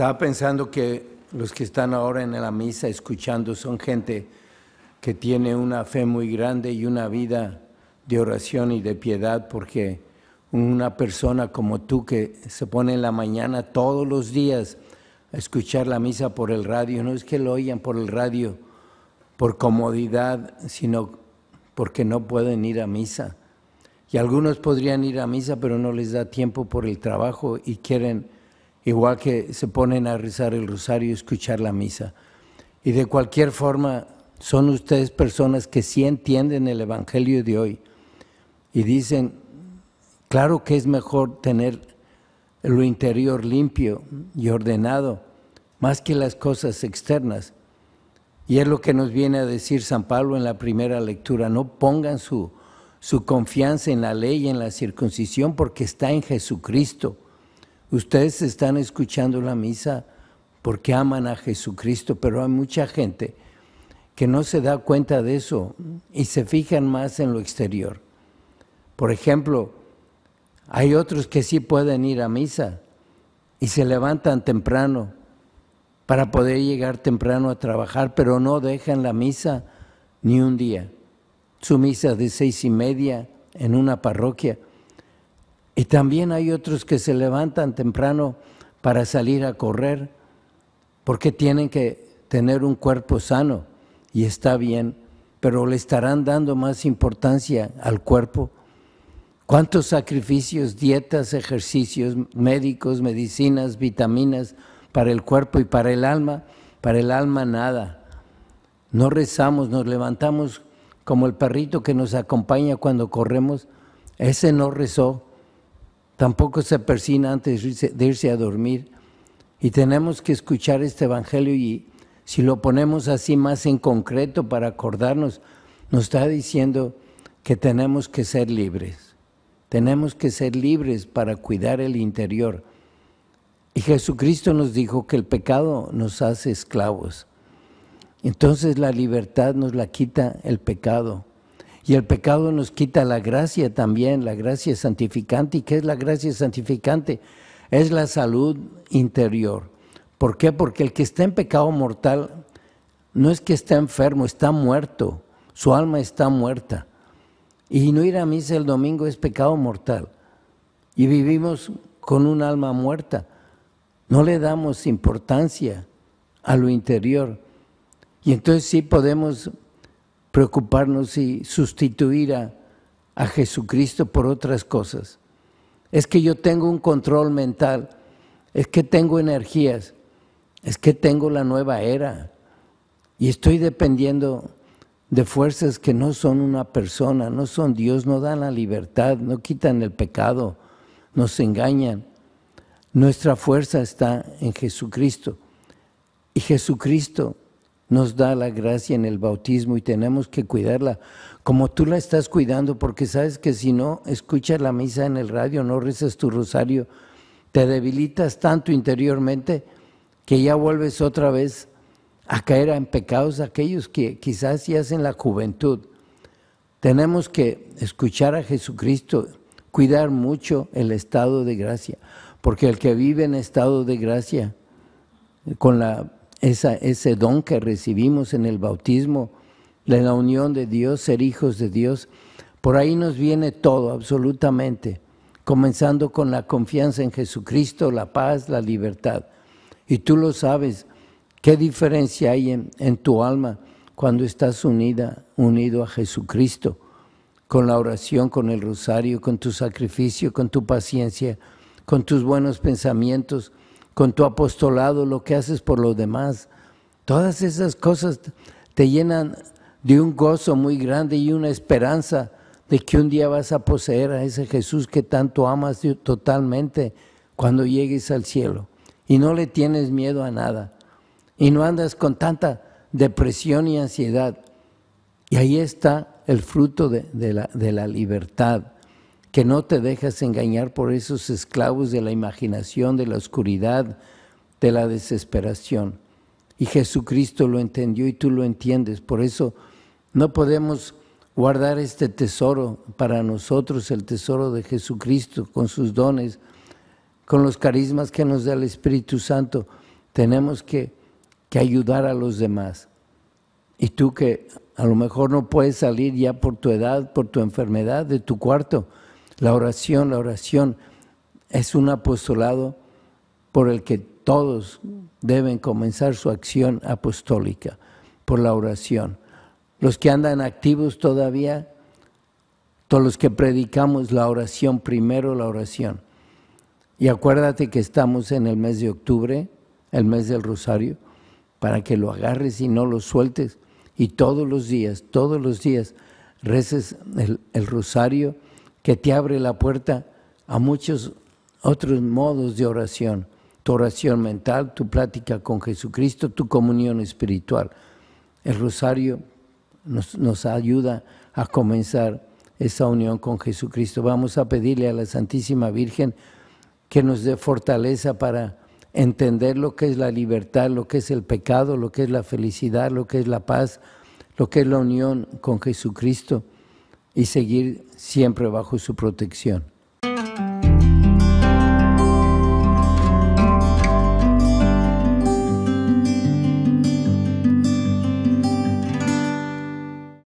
Estaba pensando que los que están ahora en la misa escuchando son gente que tiene una fe muy grande y una vida de oración y de piedad, porque una persona como tú que se pone en la mañana todos los días a escuchar la misa por el radio, no es que lo oigan por el radio por comodidad, sino porque no pueden ir a misa. Y algunos podrían ir a misa, pero no les da tiempo por el trabajo y quieren, igual que se ponen a rezar el rosario, escuchar la misa. Y de cualquier forma, son ustedes personas que sí entienden el Evangelio de hoy y dicen, claro que es mejor tener lo interior limpio y ordenado, más que las cosas externas. Y es lo que nos viene a decir San Pablo en la primera lectura, no pongan su, su confianza en la ley y en la circuncisión porque está en Jesucristo. Ustedes están escuchando la misa porque aman a Jesucristo, pero hay mucha gente que no se da cuenta de eso y se fijan más en lo exterior. Por ejemplo, hay otros que sí pueden ir a misa y se levantan temprano para poder llegar temprano a trabajar, pero no dejan la misa ni un día su misa de seis y media en una parroquia. Y también hay otros que se levantan temprano para salir a correr, porque tienen que tener un cuerpo sano y está bien, pero le estarán dando más importancia al cuerpo. ¿Cuántos sacrificios, dietas, ejercicios, médicos, medicinas, vitaminas para el cuerpo y para el alma? Para el alma nada. No rezamos, nos levantamos como el perrito que nos acompaña cuando corremos, ese no rezó, tampoco se persina antes de irse a dormir. Y tenemos que escuchar este Evangelio y si lo ponemos así más en concreto para acordarnos, nos está diciendo que tenemos que ser libres. Tenemos que ser libres para cuidar el interior. Y Jesucristo nos dijo que el pecado nos hace esclavos. Entonces la libertad nos la quita el pecado. Y el pecado nos quita la gracia también, la gracia santificante. ¿Y qué es la gracia santificante? Es la salud interior. ¿Por qué? Porque el que está en pecado mortal no es que está enfermo, está muerto. Su alma está muerta. Y no ir a misa el domingo es pecado mortal. Y vivimos con un alma muerta. No le damos importancia a lo interior. Y entonces sí podemos preocuparnos y sustituir a, Jesucristo por otras cosas. Es que yo tengo un control mental, es que tengo energías, es que tengo la nueva era y estoy dependiendo de fuerzas que no son una persona, no son Dios, no dan la libertad, no quitan el pecado, nos engañan. Nuestra fuerza está en Jesucristo y Jesucristo nos da la gracia en el bautismo y tenemos que cuidarla como tú la estás cuidando, porque sabes que si no escuchas la misa en el radio, no rezas tu rosario, te debilitas tanto interiormente que ya vuelves otra vez a caer en pecados aquellos que quizás ya hacen la juventud. Tenemos que escuchar a Jesucristo, cuidar mucho el estado de gracia, porque el que vive en estado de gracia, con la ese don que recibimos en el bautismo, la unión de Dios, ser hijos de Dios, por ahí nos viene todo, absolutamente, comenzando con la confianza en Jesucristo, la paz, la libertad. Y tú lo sabes, qué diferencia hay en, en tu alma cuando estás unida, unido a Jesucristo, con la oración, con el rosario, con tu sacrificio, con tu paciencia, con tus buenos pensamientos, con tu apostolado, lo que haces por los demás. Todas esas cosas te llenan de un gozo muy grande y una esperanza de que un día vas a poseer a ese Jesús que tanto amas totalmente cuando llegues al cielo. Y no le tienes miedo a nada. Y no andas con tanta depresión y ansiedad. Y ahí está el fruto de, la, de la libertad que no te dejas engañar por esos esclavos de la imaginación, de la oscuridad, de la desesperación. Y Jesucristo lo entendió y tú lo entiendes. Por eso no podemos guardar este tesoro para nosotros, el tesoro de Jesucristo, con sus dones, con los carismas que nos da el Espíritu Santo, tenemos que, que ayudar a los demás. Y tú que a lo mejor no puedes salir ya por tu edad, por tu enfermedad de tu cuarto, la oración, la oración es un apostolado por el que todos deben comenzar su acción apostólica, por la oración. Los que andan activos todavía, todos los que predicamos la oración, primero la oración. Y acuérdate que estamos en el mes de octubre, el mes del rosario, para que lo agarres y no lo sueltes. Y todos los días, todos los días, reces el, el rosario que te abre la puerta a muchos otros modos de oración. Tu oración mental, tu plática con Jesucristo, tu comunión espiritual. El rosario nos, nos ayuda a comenzar esa unión con Jesucristo. Vamos a pedirle a la Santísima Virgen que nos dé fortaleza para entender lo que es la libertad, lo que es el pecado, lo que es la felicidad, lo que es la paz, lo que es la unión con Jesucristo y seguir siempre bajo su protección.